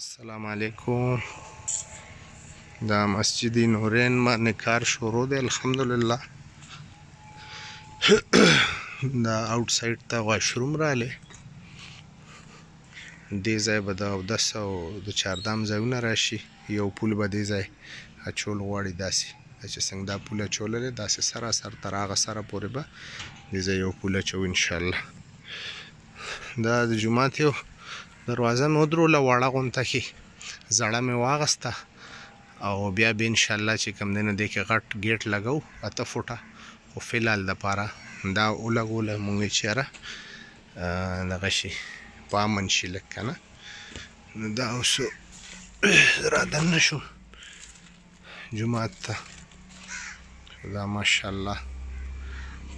السلام علیکم دا مسجد نورین باندې کار شروع دی الحمدلله دا آوټ سایډ ته واشروم رااله دې ځای به د اودس او د چاردام ځایونه راشي یو پول به دې ځای اچول غواړي داسې چې څنګه دا پول اچول دی داسې سره سر تر هغه سره پورې به دې ځای یو پول اچو انشاءالله دا د جومات یو دروازه مې ودروله واړه غونته کې زړه مې واغسته او بیا به ان شاء الله چې کوم دینه دې کې غټ گیټ لګاو اته فوټه خو فلال د پاره دا ولګول مونږ چیرې دغه شي پامن شي لک کنه نو دا اوس را دن شو جومات ته دا ماشاءالله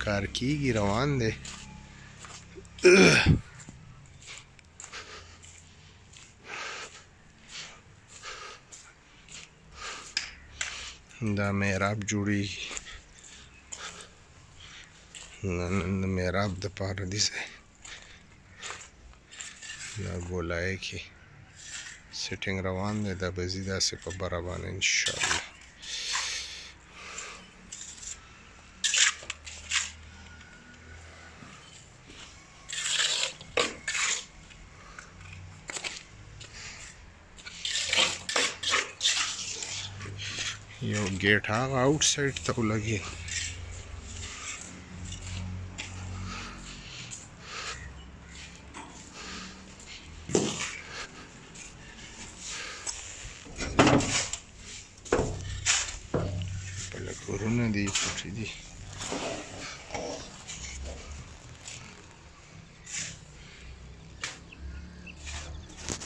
کار کیږي روان دی دا محراب جوړیږي نن د محراب د پاره دي دا ګولای کې سیټینګ روان دی دا به زی داسې په بره باندې ان شاء الله یو ګیټ هغه آوټ سایډ ته ولګي کورونه دي پټې دي